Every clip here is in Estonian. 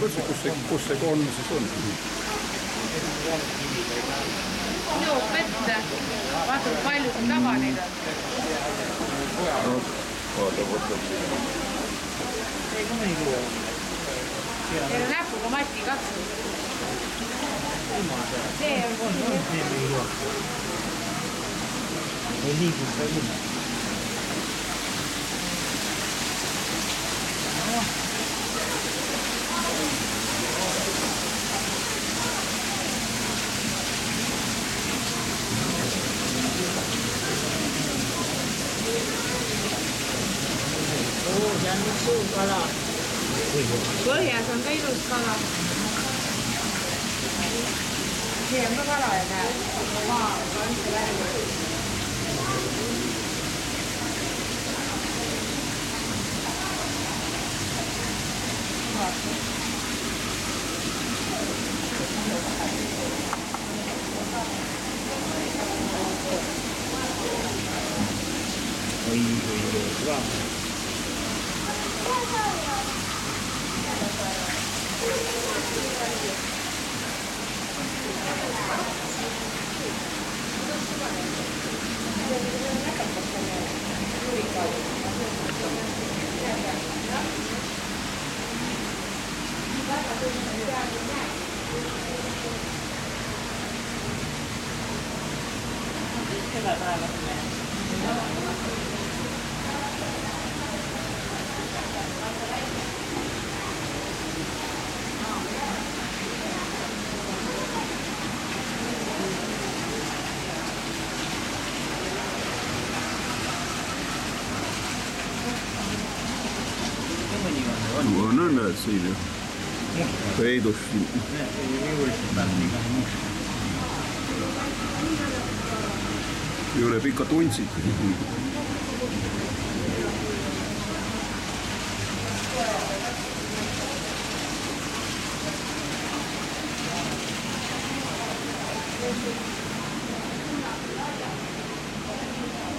Kus see, kus see, kus see konn siis on? joob vett, vaata kui palju siin taga neid on. vaata, vaata. teil on näpuga Mati katsu. see on, ei liigu ka ilma. oo, see on üks suur kala. põhjas on ka ilus kala. see on ka kala ja näed, maa on see värv. oi, oi, oi, kõva. mõni juurest pealt iga must. üle pika tuntsid.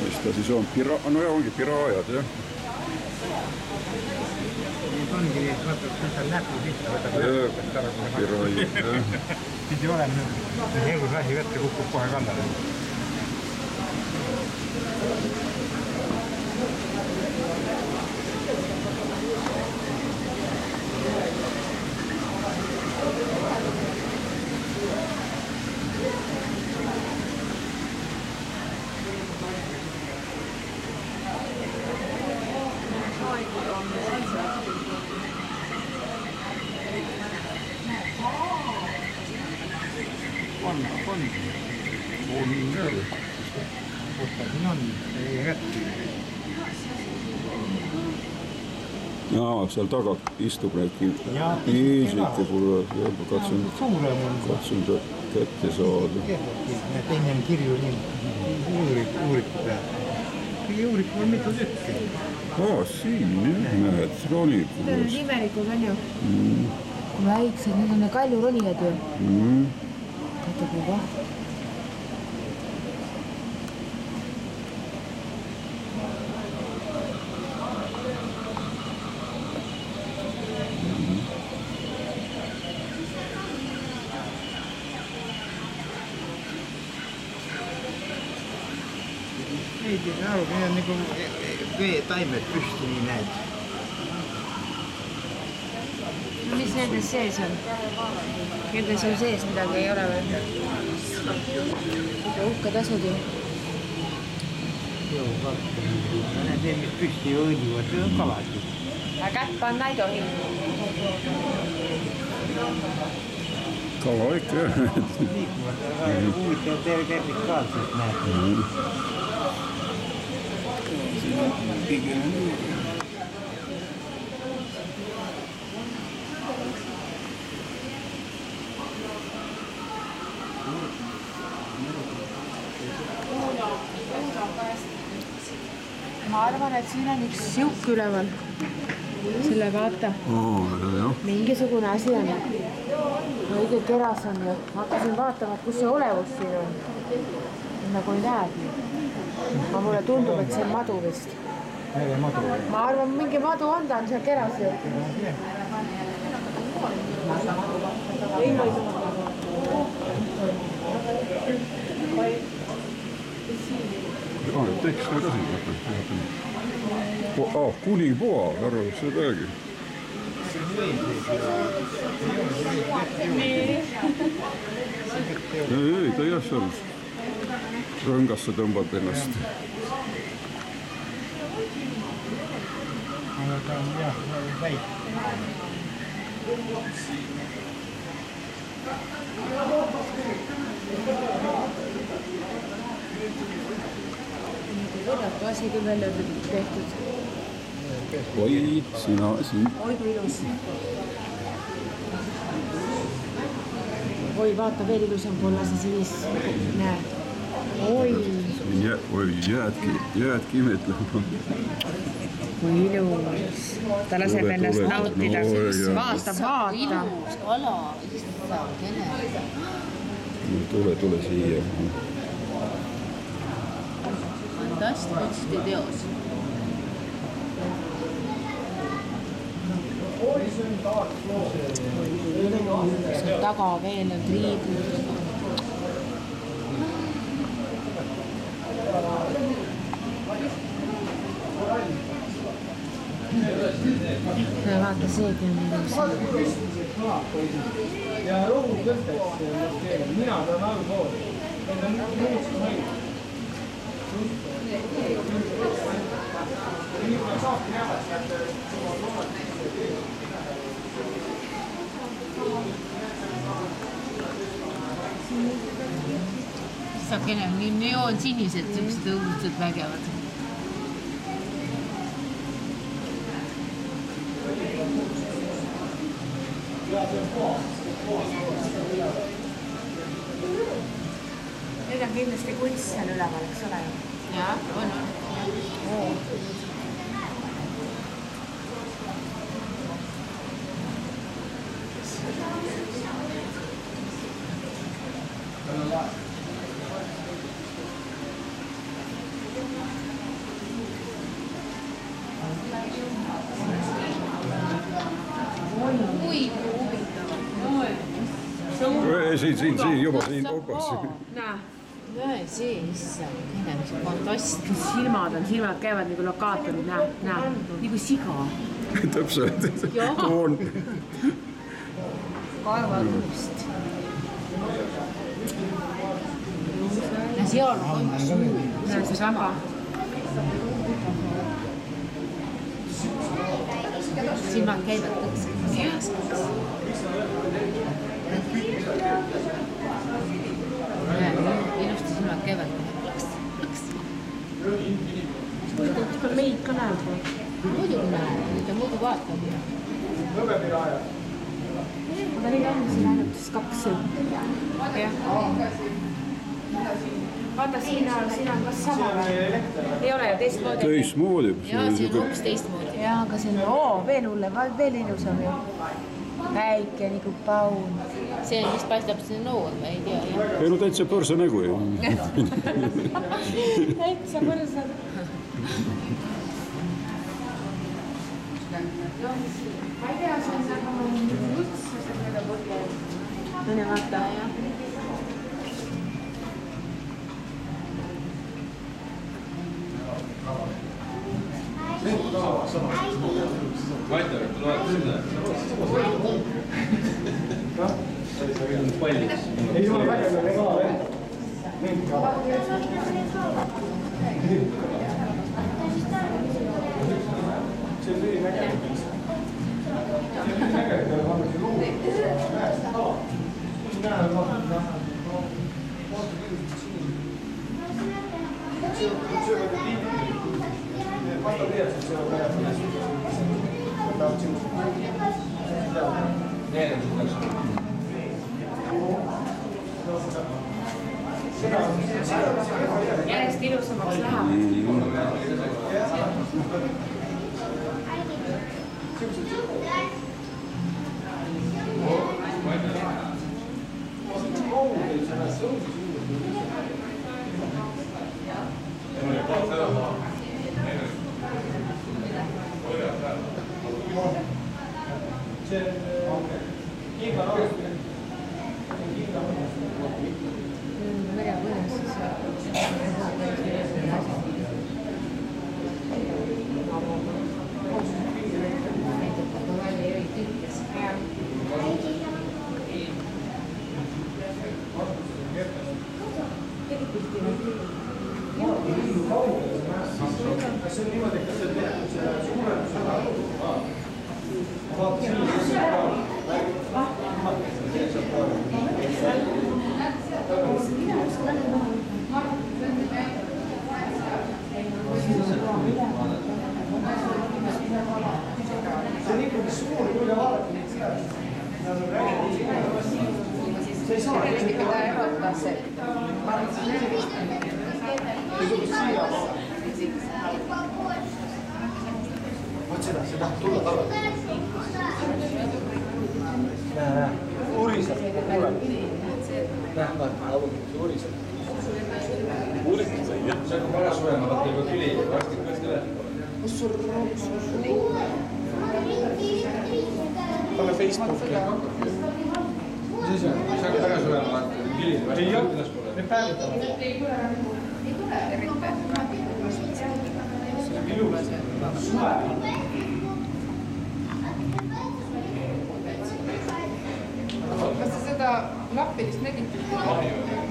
mis ta siis on, pira-, no ja ongi piraajad jah. Need ongi, vaata, kui sa näpu pihta võtad, näpust ära, kui sa piraajad jah. pidi olema nüüd, elus asi vette kukub kohe kallale. on, on. On küll. kus ta siin on, ei kätte. jaa, seal taga istub Jaa, piisike, kuule, katsun, katsun ta kätte saada. Teine on kirju nii, uurik, uuriku peal. juuriku on mitu tükki. aa, siin jah, näed, ronib Need on imelikud on ju, mm,. väiksed, need on need kaljuronijad ju. Mm. vaata kui vahva. ei need on nagu veetaimed püsti, nii näed. no mis nendes sees on? Nendes on sees midagi ei ole või? uhked asud ju. Need, mis püsti õõnivad, need on kalad ju. aga kätt panna ei tohi. kala ikka jah. liikuvad, aga huvitavad vertikaalselt näed. Hindi ganun yun. ma arvan, et siin on üks siuk üleval. selle vaata oh,. mingisugune asi on. õige teras on ju. ma hakkasin vaatama, kus see olevus siin on. nagu ei näegi aga mulle tundub, et see on madu vist. mere madu. ma arvan, mingi madu on, ta on seal keras ju. on ka siin, vaata. aa, kuningipoa, arvan, sedagi. ei, ei, ta jah, seal rõngasse tõmbab ennast. aga ta on jah, väike. võrratu asi küll välja tehtud. oi, sina siin. oi kui ilus. oi, vaata veel ilusam kollase sinis. näe. oi, jää, oi, jäädki, jäädki imetlema. kui ilus. ta laseb Tule, ennast tule. nautida No, vaata, vaata. ilus kala, issand, kene. tule, tule siia. fantastiline teos. seal taga veel on triibud. vaata, seegi on ilus. ja rohu tõstaks moskee, mina saan allpool. issand, kene, nii neoonsinised, siuksed õudselt vägevad. Need on kindlasti kunst seal üleval, eks ole jah, on, on. oi, kui huvitav. siin, siin, siin juba, siin opas. näe, näe see, issand, kene, mis fantastiline. silmad on, silmad käivad nagu lokaatorid, näe, näe, nagu siga. täpselt. On. kaevaluust. ja seal on suu. näe, see saba. silmad käivad kõik sees. Ilusti silmad käivad. plõks, plõks. huvitav, meid ka näeb või? muidugi näeb, ta muidu vaatab ju. aga neid on siin ainult siis kaks ju. jah. vaata, siin on, siin on kas sama või? ei ole ju teistmoodi. teistmoodi. ja siin on hoopis teistmoodi. jaa, aga see on oo, veel hullem, veel ilusam ju. väike nagu paun. See vist paistab see noor, ma ei tea ei no täitsa põrsa nägu ju. täitsa põrsa. ma ei tea, see on nagu luts, see on väga põgev. mine vaata. ei ole vägev ega veel. see on ülivägev. see on ülivägev. järjest ilusamaks läheb. merepõles siis kas see on niimoodi, et kas see tehtud selle suurendusega? vaata siin. see on ikkagi suur, kui te vaatate neid seadusi. Nad on rääginud. sa ei saa. ta erotas, et siia. vot see tahab tulla tagasi. näe, näe, uriseb, kuule. näe, vaata, uriseb. see on väga suurema, vaata juba tuli, varsti kõrgelt üle. pane Facebooki. mis asi on? see on väga suurema, vaata, varsti ei jah, ülespoole. me päevitame. kas sa seda lappilist nägid?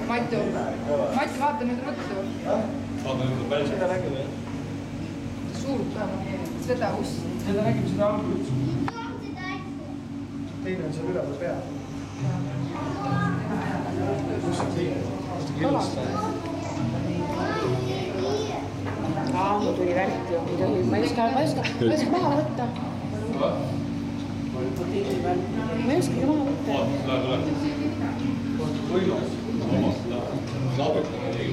Matu, Mati, vaata nüüd ruttu. seda nägime jah. suurt ka, seda ussi. seda nägime, seda algust. teine on seal üleval peal. kus on teine? aa mul tuli värk ju ei tohi ma ei oska ma ei oska ma ei oska maha võtta ma ei oskagi maha võtta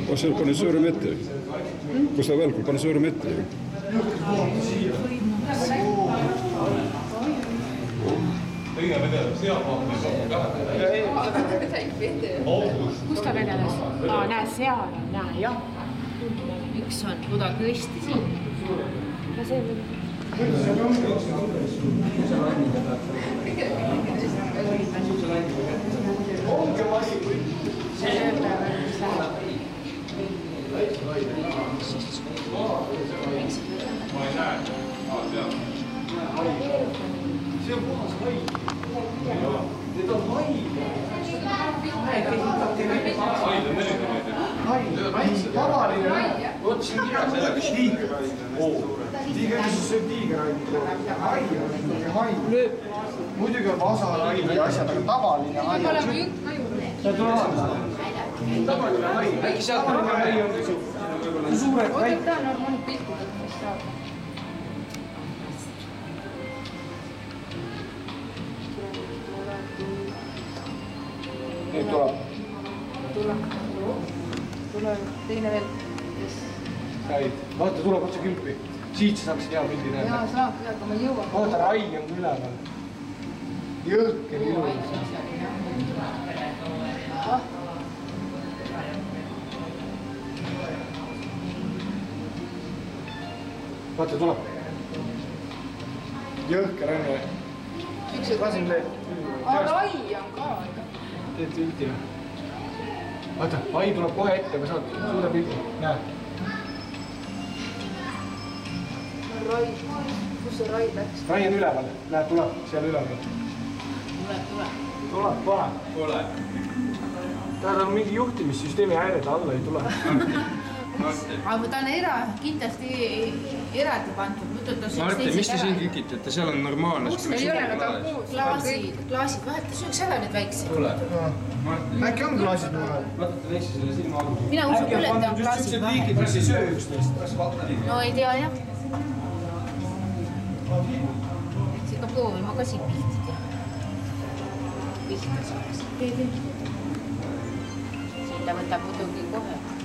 Kas sa paned sõõrme ette? Kus ta välkub, pane sõõrme ette ju. kus ta vedeles aa näe seal on näe jah. Üks on kuidagi õisti siin. no see on see ööpäev mis hai. Hai, hai. mis hai hai. muidugi on vasarhai ja asjad, aga tavaline hai see. jutt aju. sa ei tule vaatama. tavaline hai, äkki sealt tavaline hai on see suured oota, haid. ta on pilti võtma, siis saab. nüüd tuleb tule, tule teine veel. häid. vaata, tuleb otse külpi. Siit sa saaksid hea pildi näha. saab, aga ma ei jõua. vaata, rai on ka üleval. jõhker ilus. vaata, tuleb. jõhker on ju. lasin veel. aa, rai on ka. teed pildi. vaata, ai tuleb kohe ette, ma saan suure pildi, näed. Rai, kus see rai läks? rai on üleval, näed, tuleb seal üleval. tuleb, tuleb. tuleb kohe. Tule. tal on mingi juhtimissüsteemi häire, ta alla ei tule. aga ta on era, kindlasti eraldi pandud, muidu ta sööks Martin, mis te siin kikitate, seal on normaalne. ei ole, nad on koos. klaasid, klaasid, vaheta sööks ära need väiksed. tule. Äkki on klaasid mul? vaata ta leidis selle silma all. mina usun küll, et ta on klaasid vahel. liigid, mis ei söö üksteist. no ei tea jah. Eks ikka proovima ka siin pihti teha. pihta saaks. siin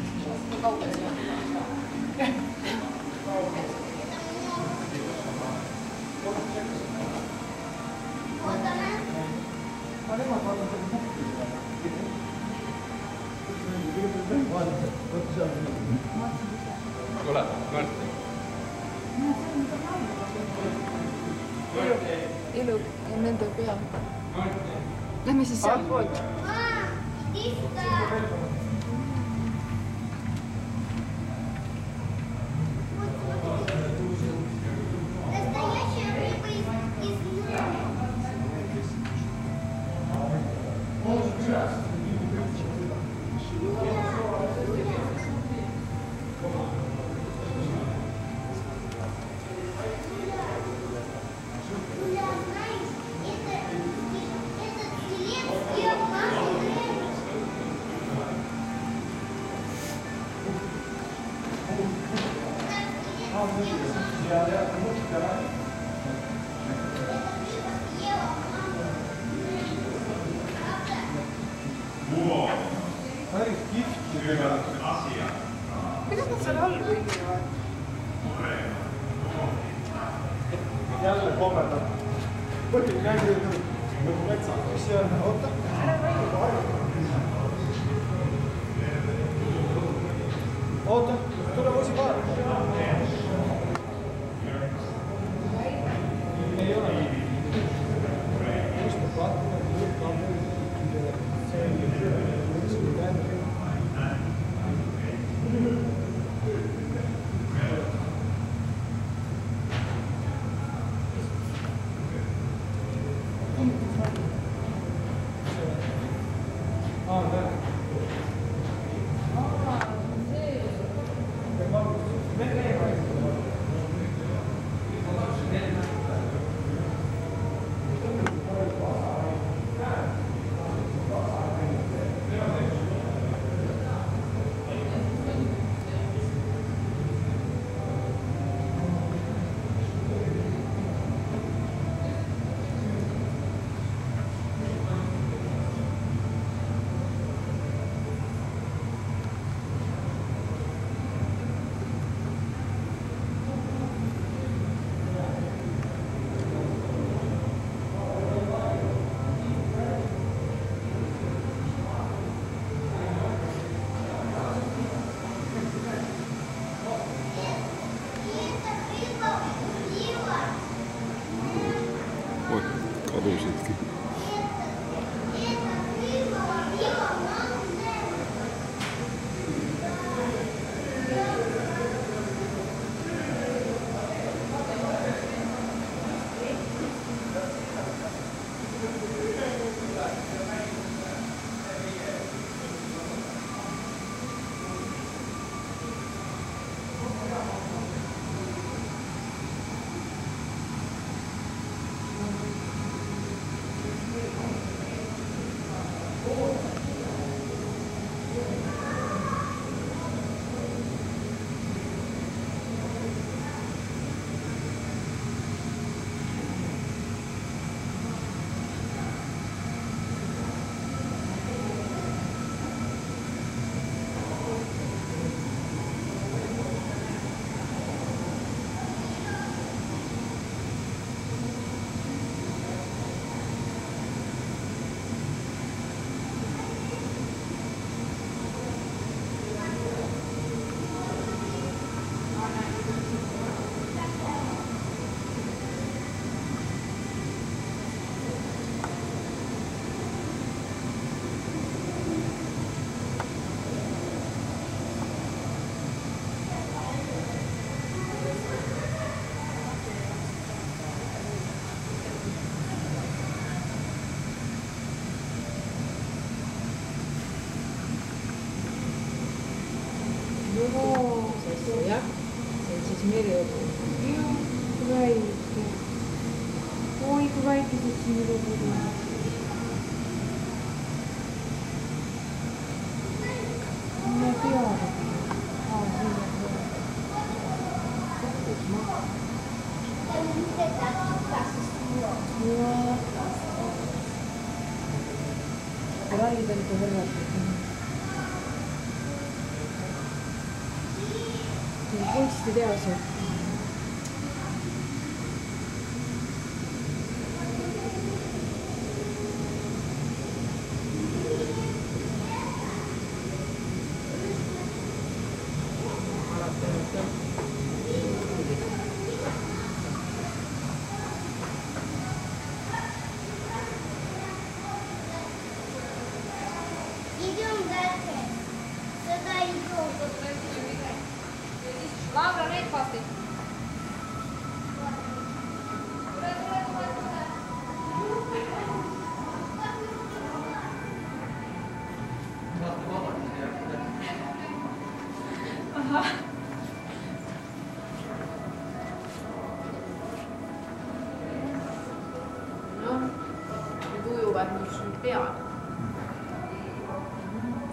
rallid on ikka hõlmatud.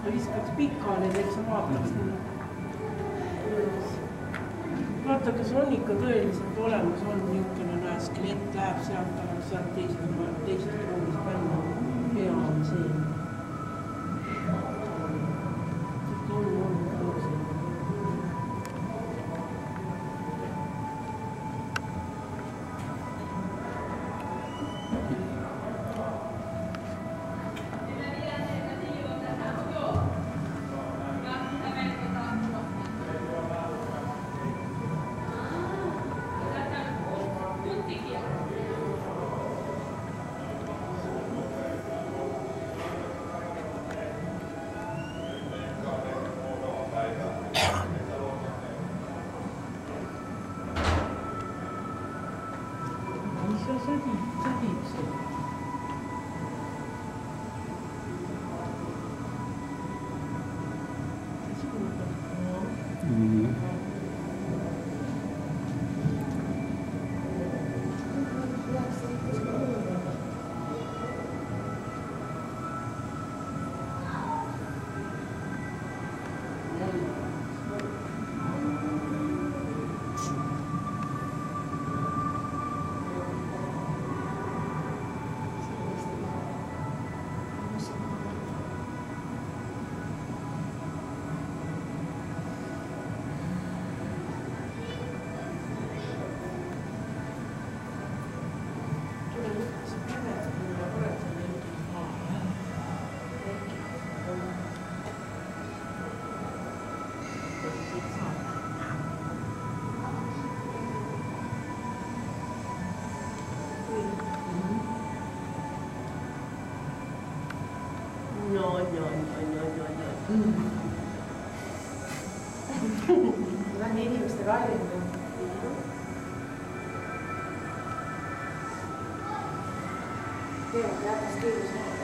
Viskaks pikali, et sa vaataks neid. vaata, kas on ikka tõeliselt olemas, on niisugune näe, skelett läheb sealt sealt teisest, teisest ruumist välja. hea on see. Yeah, that was good as well.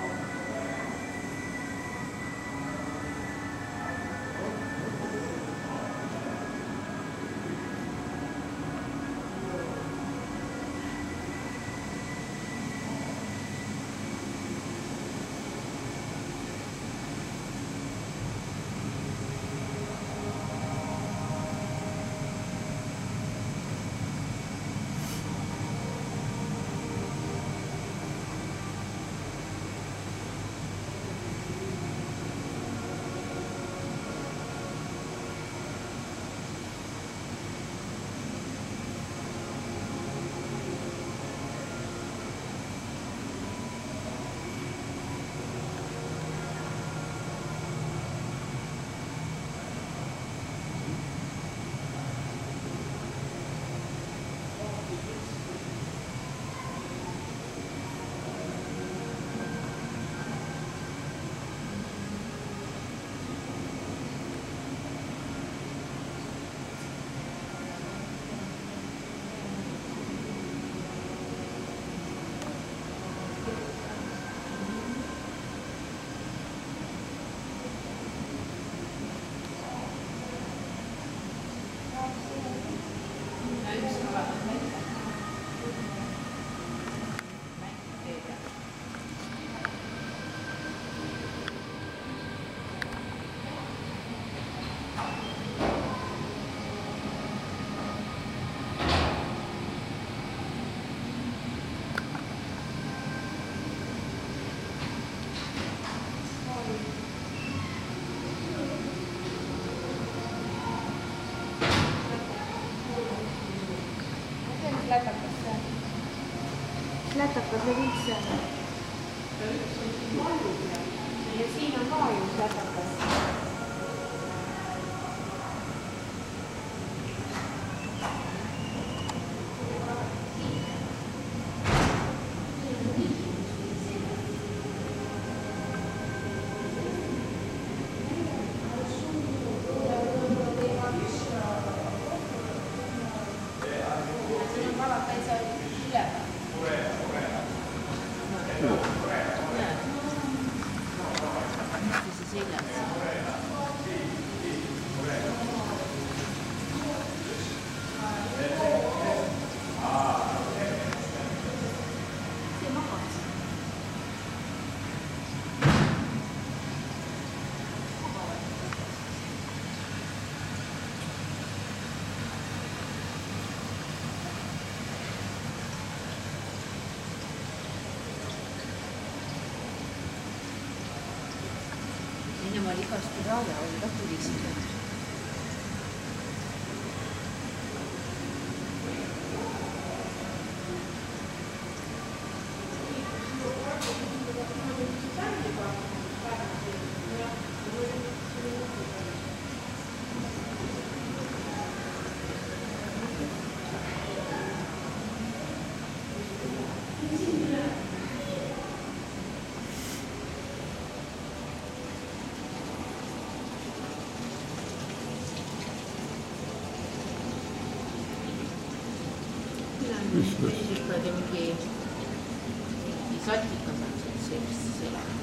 Üldse? ja siin on ka ju lätakas. Mis asja? kuradi mingi, mingi satikas on seal sees elab.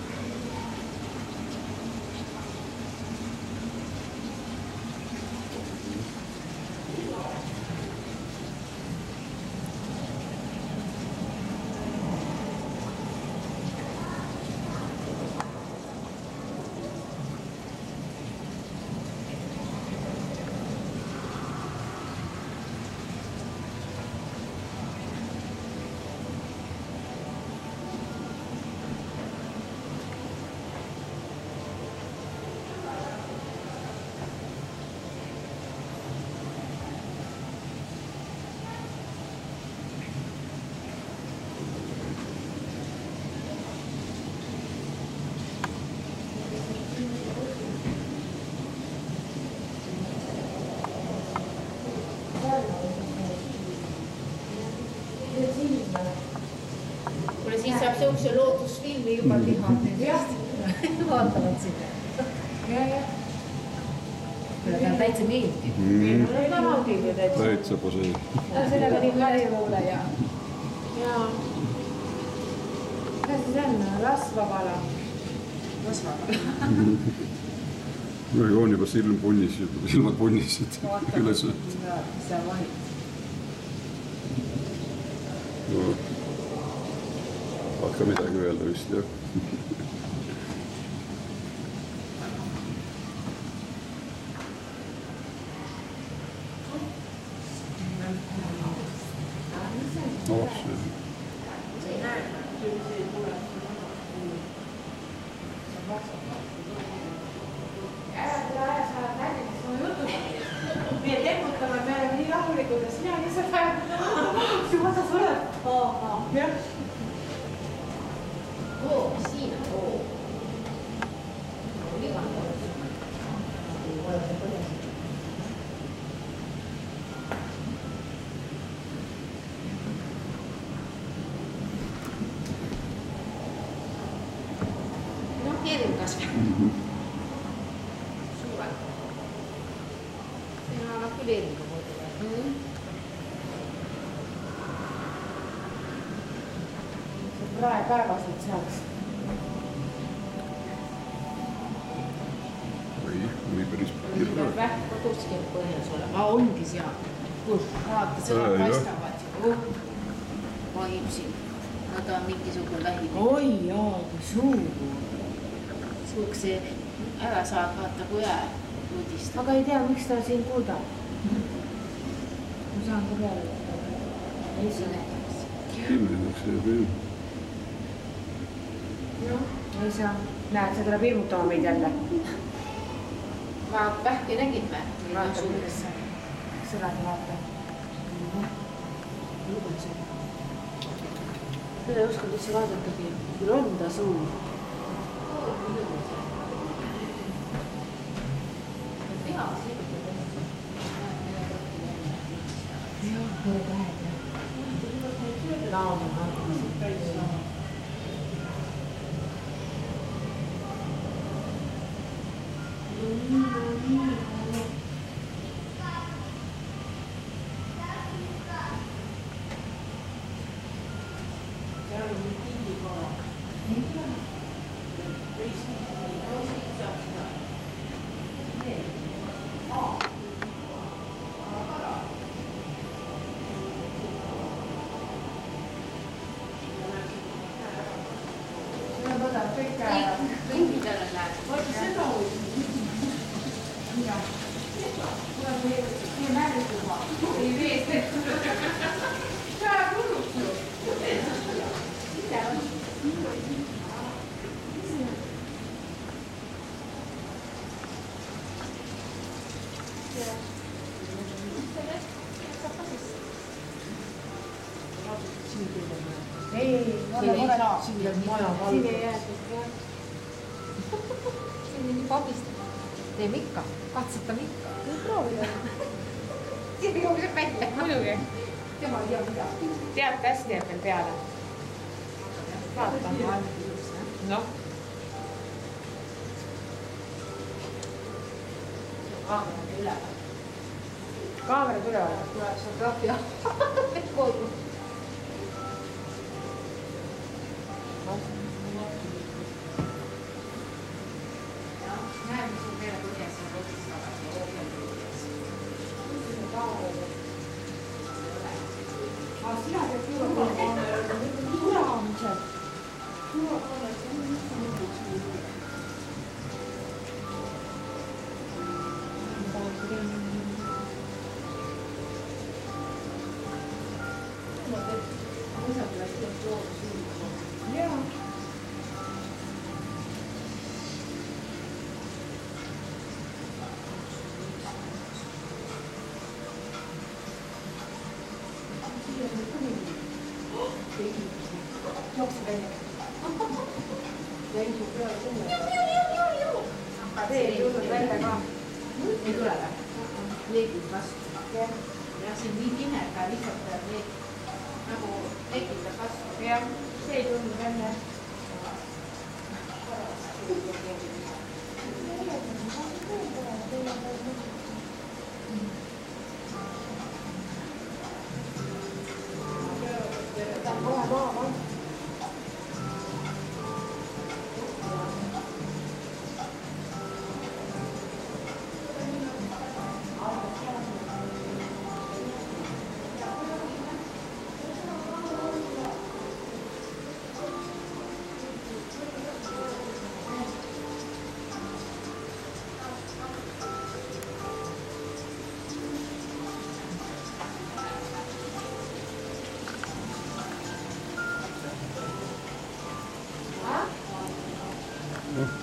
Siukse loodusfilmi juba teha nendest. vaatavad seda. ja, ja. mulle ta täitsa meeldib. Mm, ka naudib ju täitsa. täitsa posee. sellega nii poole ja. jaa. mis asi see on, rasvakala? no ju on juba silm punnis, silmad punnisid üles. mis sa valid? No hakka midagi öelda vist jah. oh, see meie tembutame, me oleme nii rahulikud ja sina lihtsalt ajad, juba sa sured. jah. oo, siin on oo. noh, hirm kasvab. suured. see annab küll hirmu muidugi. praepäevaselt saaks. oi, oli päris peab hirm. Vähk koduski põhjas olema, ongi seal. vaata, jah. paistavad ju uh,. vaimsid, no ta on mingisugune vähi. oi jaa, kui suur. siukse ära saad, vaata kui hea uudist. aga ei tea, miks ta siin kurdab. ma saan ka peale võtta. ei saa. pimedaks jääb jah. noh, ei saa. näed, see tuleb hirmutama meid jälle. Ma vähki nägin või? vaata, kuidas see, seda ta vaatab. seda ei osanud üldse vaadatagi, küll on ta suur. jah, kõrged ja laamad hakkasid. kõikidel on näed. Siin jääb maja siin valge ei. jäädud jah. siin nii pabistab. teeme ikka, katsetame ikka. proovida. siin jookseb välja. muidugi. tema ei tea midagi. tead hästi jääb veel peale. vaata. noh. kaamerad üleval. kaamerad üleval. tuleb seal trahvi all. koju. 六十倍。人主不要进来。把这也丢准备来吧。你过来吧。你给吧。要是你进来，把你手的那，那我那给的吧，这样这就你看看。